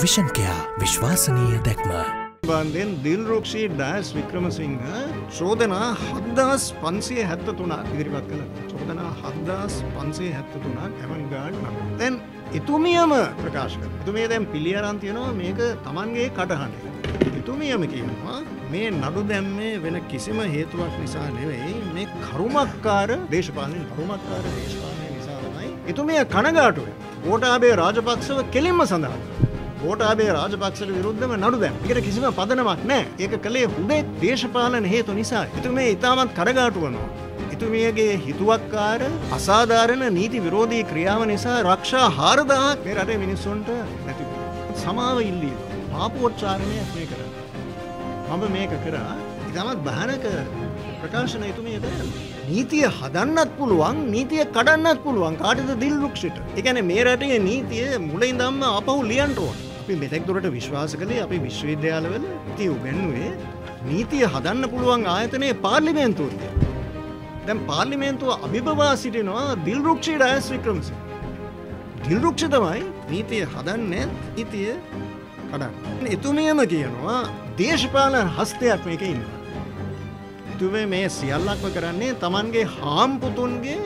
විෂන්කයා විශ්වාසනීය දැක්ම. බන්ධෙන් දිල්රෝක්ෂී ඩෑස් වික්‍රමසිංහ චෝදනා හද්දාස් පන්සේ හැත්ත තුනක් ඉදිරිපත් කළ. චෝදනා හද්දාස් පන්සේ හැත්ත තුනක් ඇමන් ගාඩ් නම්. තැන් එතුමියම ප්‍රකාශ කර තුමේ දැම් පිළියරන්තියනවා මේක තමන්ගේ කටහඬ. එතුමියම කියනවා මේ නඩු දැම්මේ වෙන කිසිම හේතුවක් නිසා නෙවෙයි මේ කරුමක්කාර දේශපාලන කරුමක්කාර දේශපාලනය නිසාමයි එතුමිය කනගාටුව ගෝටාබේ රාජපක්ෂව කෙලින්ම සඳහන් ගෝටාබේ රාජපක්ෂට විරුද්ධම නඩු දැම් එකට කිසිම පදනමක් නෑ ඒක කළේ හුදේ දේශපාලන හේතු නිසා. එතුමේ ඉතාමත් කරගාටුවනවා එතුමියගේ හිතුවක්කාර අසාධාරණ නීති විරෝධී ක්‍රියාව නිසා රක්ෂා හාරදාක් මේ රටේ මිනිස්සුන්ට නැති සමාව ඉල්ලී පාපෝච්චාරණයක් මේ කර. මම මේක කරා. ඉතාමත් භානක ප්‍රකාශන එතුමිය දැන් නීතිය හදන්නත් පුළුවන් නීතිය කඩන්නත් පුළුවන්. කාටද දිල් රුක්ෂිට එකන මේ රටේ නීතිය මුලින්දම්ම අපහු ලියන්ටෝන් අපි මෙතෙක් දුරට විශ්වාස කළේ අපි විශ්වවිද්‍යාලවල ති උගැන්නුවේ නීතිය හදන්න පුළුවන් ආයතනයේ පාර්ලිමේන්තුවතිය දැම් පාර්ලිමේන්තුව අභිභවා සිටිනවා දිල්රුක්ෂී ඩයස් වික්‍රමසි දිල්රුක්ෂ තමයි නීතිය හදන්න ඉතිය කඩන්න. එතුමියම කියනවා දේශපාලන හස්තයක් මේක ඉන්න තුවේ මේ සියල්ලක්ව කරන්නේ තමන්ගේ හාම්පුතුන්ගේ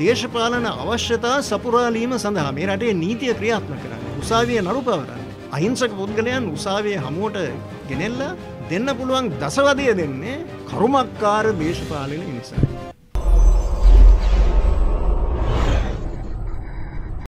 දේශපාලන අවශ්‍යතා සපුරාලීම සඳහා. මේ රටේ නීතිය ක්‍රියාත්ම කරන්න. උසාවිය නරු පවරන්න අහිංසක පුද්ගලයන් උසාවිය හමුවට ගෙනෙල්ල දෙන්න පුළුවන් දසවදය දෙන්නේ කරුමක්කාර දේශපාලන නිසා.